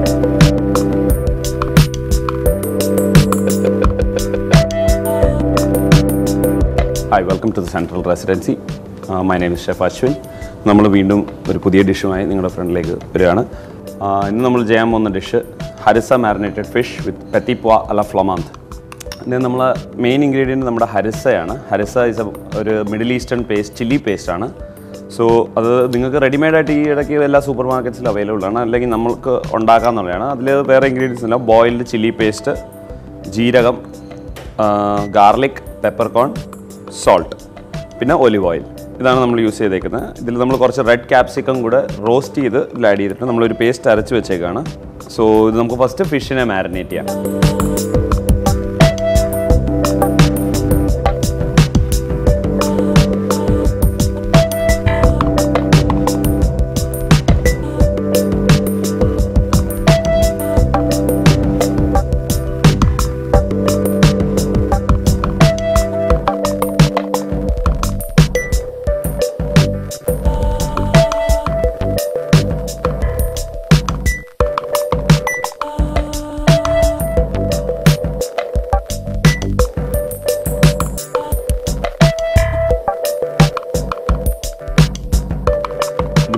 Hi welcome to the central residency my name is chef Ashwin നമ്മൾ വീണ്ടും ഒരു പുതിയ ഡിഷുമായി നിങ്ങളുടെ ഫ്രണ്ടിലേക്ക് വരികയാണ്. ഇന്ന് നമ്മൾ ചെയ്യാൻ പോകുന്ന dish harissa marinated fish with petit pois a la flamande ഇതിന് നമ്മൾ മെയിൻ ഇൻഗ്രീഡിയന്റ് നമ്മുടെ ഹരിസയാണ്. ഹരിസ ഇസ് ഒരു മിഡിൽ ഈസ്റ്റേൺ പേസ്റ്റ് ചില്ലി പേസ്റ്റാണ് സോ അത് നിങ്ങൾക്ക് റെഡിമെയ്ഡായിട്ട് ഈ ഇടയ്ക്ക് എല്ലാ സൂപ്പർ മാർക്കറ്റ്സിലും അവൈലബിൾ ആണ്. അല്ലെങ്കിൽ നമ്മൾക്ക് ഉണ്ടാക്കാമെന്നുള്ളതാണ് അതിൽ വേറെ ഇൻഗ്രീഡിയൻസ് ഇല്ല. ബോയിൽഡ് ചില്ലി പേസ്റ്റ് ജീരകം ഗാർലിക് പെപ്പർകോൺ സോൾട്ട് പിന്നെ ഒലിവ് ഓയിൽ ഇതാണ് നമ്മൾ യൂസ് ചെയ്തേക്കുന്നത്. ഇതിൽ നമ്മൾ കുറച്ച് റെഡ് ക്യാപ്സിക്കം കൂടെ റോസ്റ്റ് ചെയ്ത് ഇതിൽ ആഡ് ചെയ്തിട്ട് നമ്മളൊരു പേസ്റ്റ് അരച്ച് വെച്ചേക്കാണ്. സോ ഇത് നമുക്ക് ഫസ്റ്റ് ഫിഷിനെ മാരിനേറ്റ് ചെയ്യാം.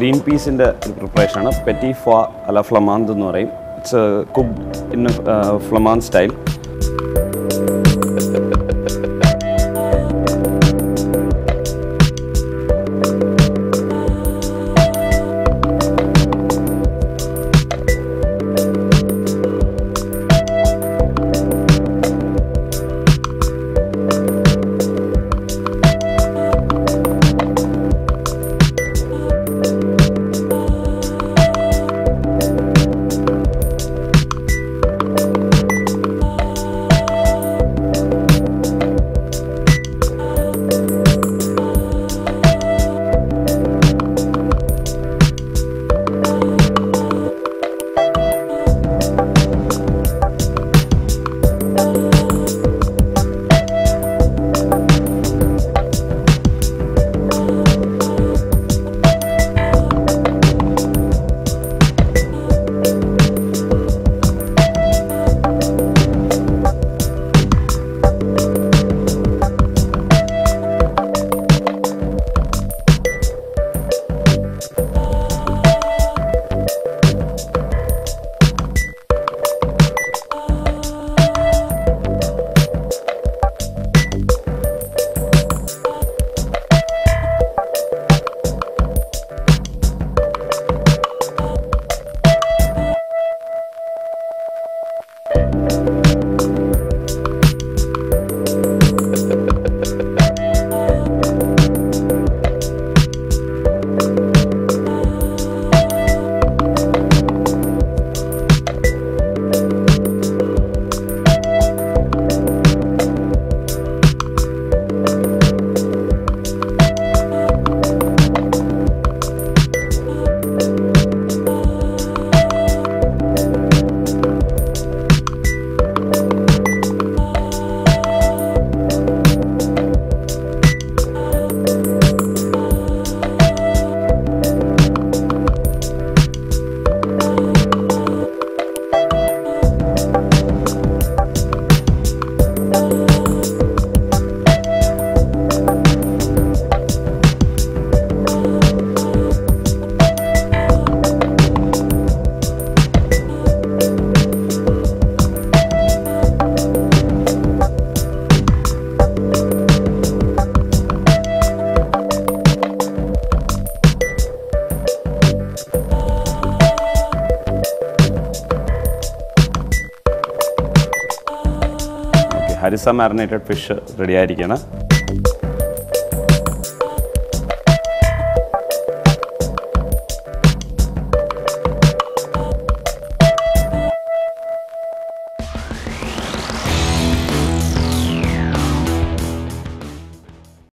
ഗ്രീൻ പീസിന്റെ ഒരു പ്രിപ്പറേഷനാണ് പെറ്റി ഫ അല്ല ഫ്ലമാന്ത് എന്ന് പറയും. It's cooked in ഫ്ലമാൻ style harissa marinated fish ready ആയിരിക്കുകയാണ്